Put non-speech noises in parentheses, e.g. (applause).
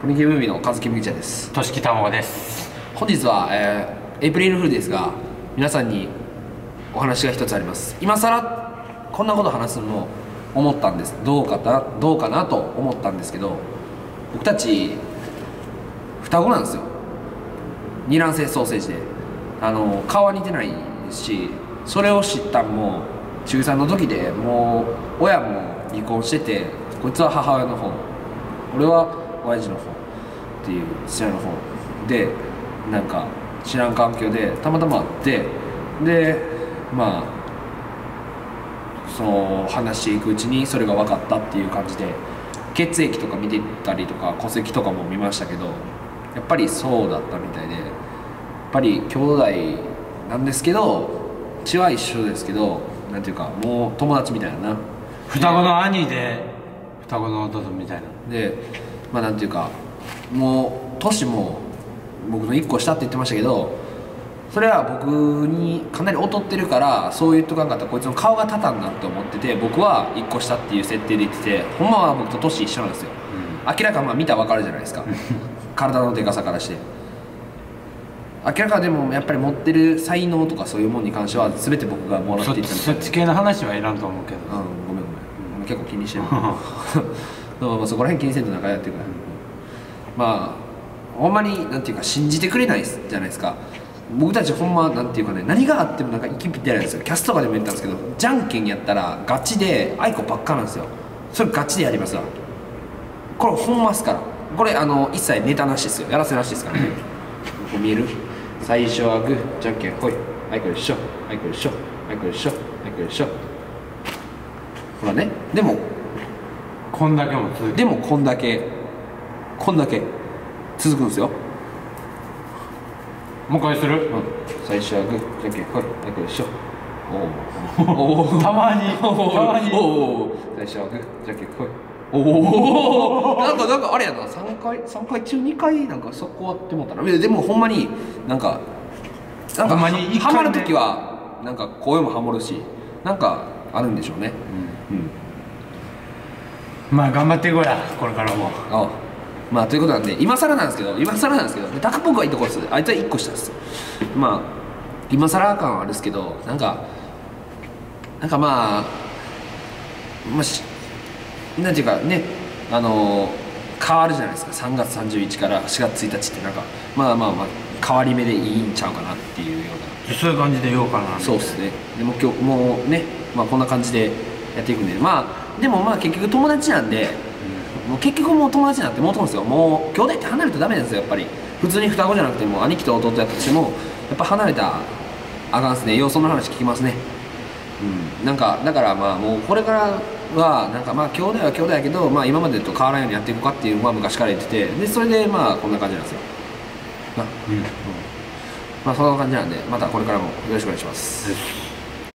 コミケムービーの和樹麦茶です。としきたまごです。本日は、えーエイプリルフールですが皆さんにお話が一つあります。今更こんなこと話すのも思ったんです。どうかなどうかなと思ったんですけど僕たち双子なんですよ。二卵性ソーセージで。あの顔は似てないですしそれを知ったんも中3の時でもう親も離婚しててこいつは母親の方。俺は親父の方っていう父親の方でなんか知らん環境でたまたま会ってでまあその話していくうちにそれが分かったっていう感じで血液とか見てたりとか戸籍とかも見ましたけどやっぱりそうだったみたいでやっぱり兄弟なんですけど血は一緒ですけどなんていうかもう友達みたいなな。双子の兄で双子の弟みたいな。でまあなんていうかもう年も僕の1個下って言ってましたけどそれは僕にかなり劣ってるからそう言っとかんかったらこいつの顔が立たんなって思ってて僕は1個下っていう設定で言っててほんまは僕と年一緒なんですよ、明らかまあ見たら分かるじゃないですか。(laughs) 体のでかさからして。明らかでもやっぱり持ってる才能とかそういうもんに関しては全て僕がもらっていったそっち系の話はいらんと思うけど。うんごめんごめん。結構気にしてる (laughs) まあそこら辺気にせんと仲やってるかまあほんまになんていうか信じてくれないじゃないですか。僕たちほんまなんていうかね何があってもなんか息ぴったりなんですよ。キャストとかでも言ったんですけどじゃんけんやったらガチであいこばっかなんですよ。それガチでやりますわ。これほんまっすから。これあの一切ネタなしですよ。やらせなしですからね。ここ見える？最初はグーじゃんけんほい。あいこでしょあいこでしょあいこでしょあいこでしょほらね。でもこんだけも続でもこんだけこんだけ続くんですよ、もう一回する？うん、最初はグーじゃんけんほいあいこでしょ。おーおー (laughs) たまに。たまに。最初はグーじゃんけんほいおおなんかなんかあれやな。3回三回中2回なんかそこはって思ったな。ででもほんまになんかなんかほんまに一回ハねマる時はなんか声もハモるしなんかあるんでしょうね。うんまあ頑張っていこうやこれからも。あまあということなんで今更なんですけど今更なんですけどでタクポクはいいとこですあいつは1個下です。まあ今更感はあるですけどなんかなんかまあまあしなんていうかねあの変わるじゃないですか。3月31日から4月1日ってなんかまあまあまあ変わり目でいいんちゃうかなっていうような。そういう感じで言おうかな。そうですね。でも今日もうね、まあ、こんな感じでやっていくんでまあでもまあ結局友達なんで、もう結局もう友達なんてもうとんですよ。もう兄弟って離れるとダメなんですよやっぱり。普通に双子じゃなくても兄貴と弟やったとしてもやっぱ離れたらあかんっすね。様子の話聞きますね。うん。なんかだからまあもうこれからはなんかまあ兄弟は兄弟やけど、まあ、今までと変わらんようにやっていこうかっていうのは昔から言っててでそれでまあこんな感じなんですよ。なうん。まあそんな感じなんでまたこれからもよろしくお願いします。です